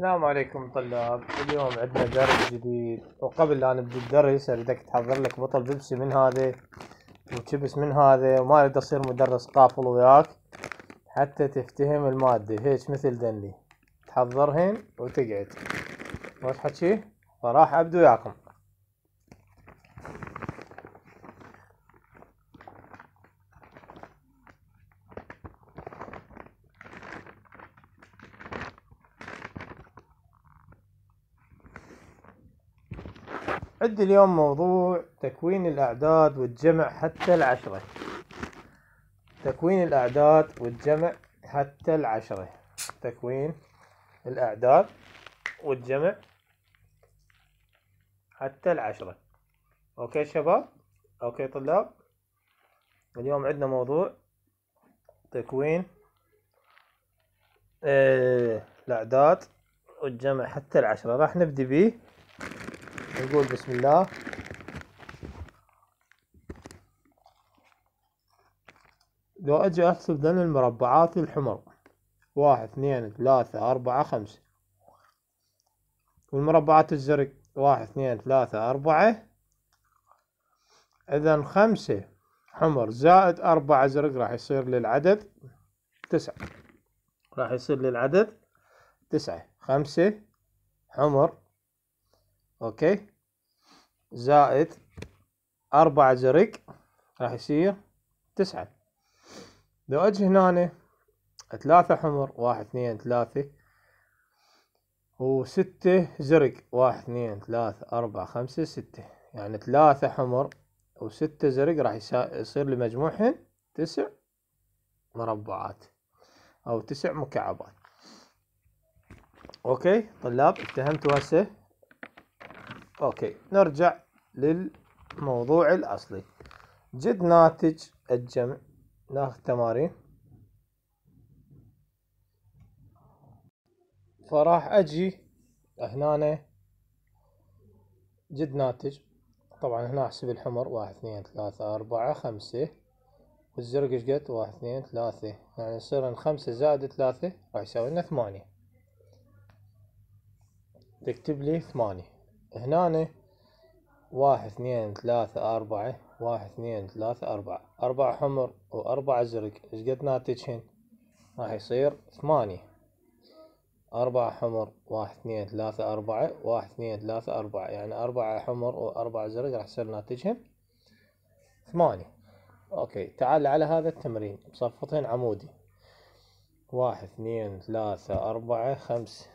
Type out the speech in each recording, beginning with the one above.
السلام عليكم طلاب. اليوم عندنا درس جديد. وقبل لا نبدي الدرس أريدك تحضر لك بطل بيبسي من هذا وشيبس من هذا وما اريد اصير مدرس قافل وياك. حتى تفتهم المادة. هيك مثل دني. تحضرهن وتقعد. وش حكي فراح أبدو وياكم. عندي اليوم موضوع تكوين الأعداد والجمع حتى العشرة. تكوين الأعداد والجمع حتى العشرة. تكوين الأعداد والجمع حتى العشرة. okay شباب؟ okay طلاب؟ اليوم عندنا موضوع تكوين آه الأعداد والجمع حتى العشرة. راح نبدي بيه نقول بسم الله. لو أجي أحسب ذن المربعات الحمر. واحد اثنين ثلاثة أربعة خمسة. والمربعات الزرق واحد اثنين ثلاثة أربعة. اذا خمسة حمر زائد أربعة زرق راح يصير للعدد تسعة. راح يصير للعدد تسعة. خمسة حمر أوكي. زائد أربعة زرق راح يصير تسعة. لو أجي هنا ثلاثة حمر واحد اثنين ثلاثة. وستة زرق واحد اثنين ثلاثة أربعة خمسة ستة. يعني ثلاثة حمر وستة زرق راح يصير لي مجموعهن تسع مربعات أو تسع مكعبات. okay طلاب افتهمتوا هسه؟ okay نرجع للموضوع الأصلي. جد ناتج الجمع ناخذ تمارين. فراح أجي هنا جد ناتج. طبعا هنا أحسب الحمر واحد اثنين ثلاثة أربعة خمسة. والزرق إيش قد؟ واحد اثنين ثلاثة. يعني يصير خمسة زائد ثلاثة راح يساوي لنا ثمانية. تكتب لي ثمانية. هنا واحد اثنين ثلاثة أربعة واحد اثنين ثلاثة أربعة. أربعة حمر وأربعة زرق إيش قد ناتجهن؟ راح يصير ثمانية. أربعة حمر واحد اثنين ثلاثة أربعة واحد اثنين ثلاثة أربعة. يعني أربعة حمر وأربعة زرق راح يصير ناتجهن ثمانية. okay تعال على هذا التمرين. مصفطين عمودي. واحد اثنين ثلاثة أربعة خمسة.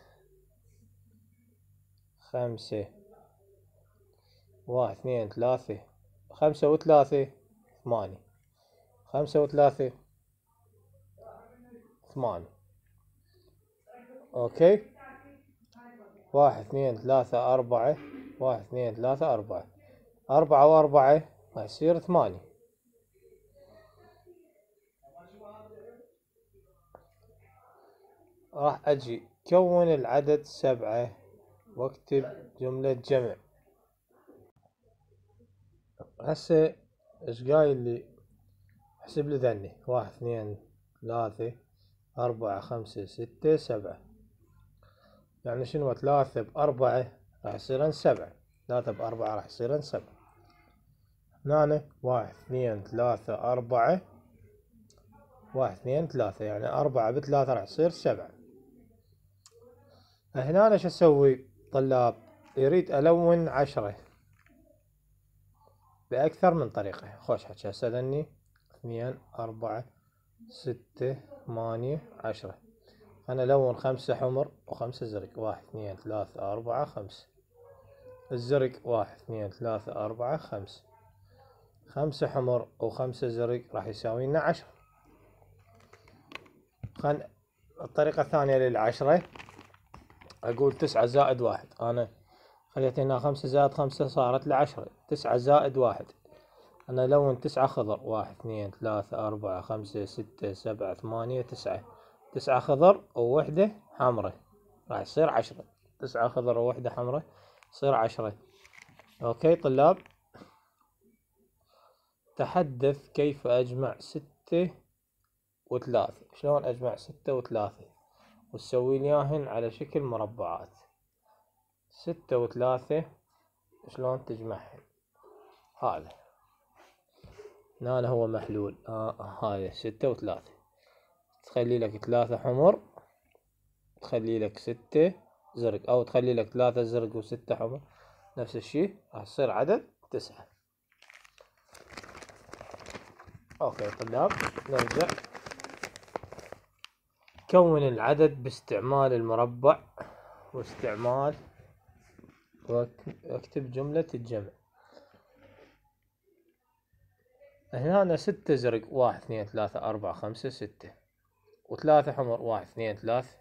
خمسة. واحد اثنين ثلاثة خمسة وثلاثة ثمانية. خمسة وثلاثة ثمانية. okay؟ واحد اثنين ثلاثة أربعة. واحد اثنين ثلاثة أربعة. أربعة وأربعة يصير ثمانية. راح أجي كون العدد سبعة واكتب جملة جمع. هسه إيش قايل لي؟ احسب لي ذني. واحد اثنين ثلاثة أربعة خمسة ستة سبعة. يعني شنو؟ ثلاثة بأربعة راح يصيرن سبعة. ثلاثة بأربعة راح يصيرن سبعة. هنا واحد اثنين ثلاثة أربعة. واحد اثنين ثلاثة. يعني أربعة بثلاثة راح يصير سبعة. هنا شو أسوي؟ طلاب يريد ألون عشرة. بأكثر من طريقة. خوش حكي هسه ذني اثنين أربعة ستة ثمانية عشرة. أنا لون خمسة حمر وخمسة زرق. واحد اثنين ثلاثة أربعة خمسة. الزرق واحد اثنين ثلاثة أربعة خمسة. خمسة حمر وخمسة زرق راح يساوي لنا عشرة. خل الطريقة الثانية للعشرة أقول تسعة زائد واحد. أنا خليت هنا خمسة زائد خمسة صارت لعشرة تسعة زائد واحد. أنا لون تسعة خضر واحد اثنين ثلاثة أربعة خمسة ستة سبعة ثمانية تسعة. تسعة خضر ووحدة حمرة راح يصير عشرة. تسعة خضر ووحدة حمرة يصير عشرة. أوكي طلاب. تحدث كيف أجمع ستة وثلاثة؟ شلون أجمع ستة وثلاثة؟ وتسوي لياهن على شكل مربعات. ستة وثلاثة شلون تجمعهن هذا. هنا هو محلول. آه هذا ستة وثلاثة. تخلي لك ثلاثة حمر تخلي لك ستة زرق أو تخلي لك ثلاثة زرق وستة حمر. نفس الشي. راح يصير عدد تسعة. أوكي طلاب نرجع. كون العدد باستعمال المربع واستعمال وأكتب جملة الجمع. هنا ستة زرق واحد اثنين ثلاثة أربعة خمسة ستة. وثلاثة حمر واحد اثنين ثلاثة.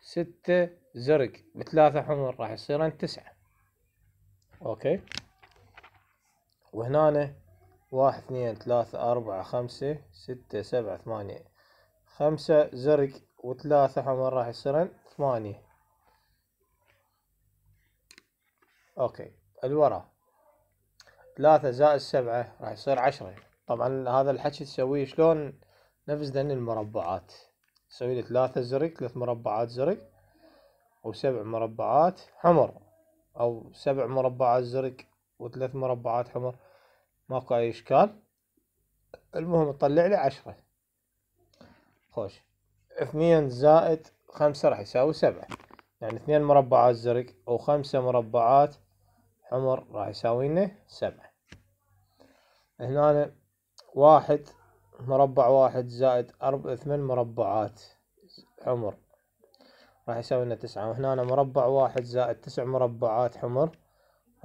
ستة زرق بثلاثة حمر راح يصيرن تسعة. أوكي؟ وهنا واحد اثنين ثلاثة أربعة خمسة ستة سبعة ثمانية. خمسة زرق وثلاثة حمر راح يصيرن ثمانية. أوكي. الورا. ثلاثة زائد سبعة راح يصير عشرة. طبعا هذا الحكي تسويه شلون؟ نفس ذن المربعات. تسوي لي ثلاثة زرق ثلاث مربعات زرق وسبع مربعات حمر أو سبع مربعات زرق وثلاث مربعات حمر. ماكو أي إشكال. المهم تطلع لي عشرة. خوش. اثنين زائد خمسة راح يساوي سبعة. يعني اثنين مربعات زرق وخمسة مربعات حمر راح يساوي لنا سبعة. هنا واحد مربع واحد زائد أربع ثمان مربعات حمر راح يساوي لنا تسعة. وهنا مربع واحد زائد تسع مربعات حمر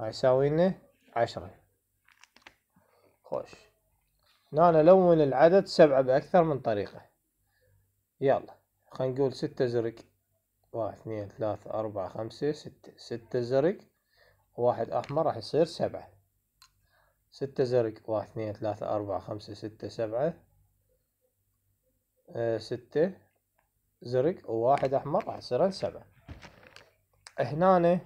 راح يساوي لنا عشرة. خوش. هنا نلون العدد سبعة بأكثر من طريقة. يلا خلينا نقول ستة زرق واحد اثنين ثلاثة أربعة خمسة ستة. ستة زرق واحد أحمر راح يصير سبعة. ستة زرق واحد اثنين ثلاثة أربعة خمسة ستة سبعة. آه ستة زرق وواحد أحمر راح يصيرن سبعة هنا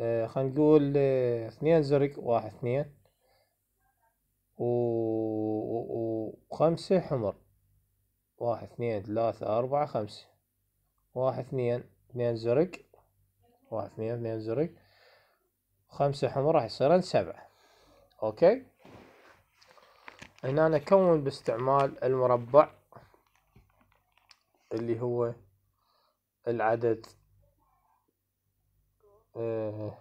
آه خلينا نقول آه اثنين زرق واحد اثنين. وخمسة حمر. واحد اثنين ثلاثة أربعة خمسة. واحد اثنين اثنين زرق. واحد اثنين اثنين زرق. خمسة حمر راح يصيرن سبعة. أوكي؟ هنا نكون باستعمال المربع اللي هو العدد اعطيني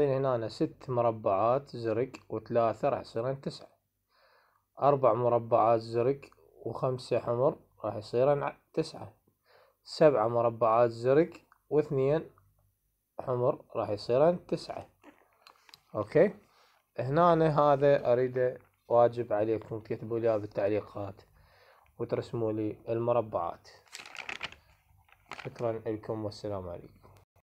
آه هنا ست مربعات زرق وثلاثة راح يصيرن تسعة. أربع مربعات زرق وخمسة حمر راح يصيرن تسعة. سبعة مربعات زرق واثنين حمر راح يصيرن تسعة. أوكي؟ هنا هذا اريده واجب عليكم تكتبوا لي بالتعليقات وترسموا لي المربعات. شكرا لكم والسلام عليكم.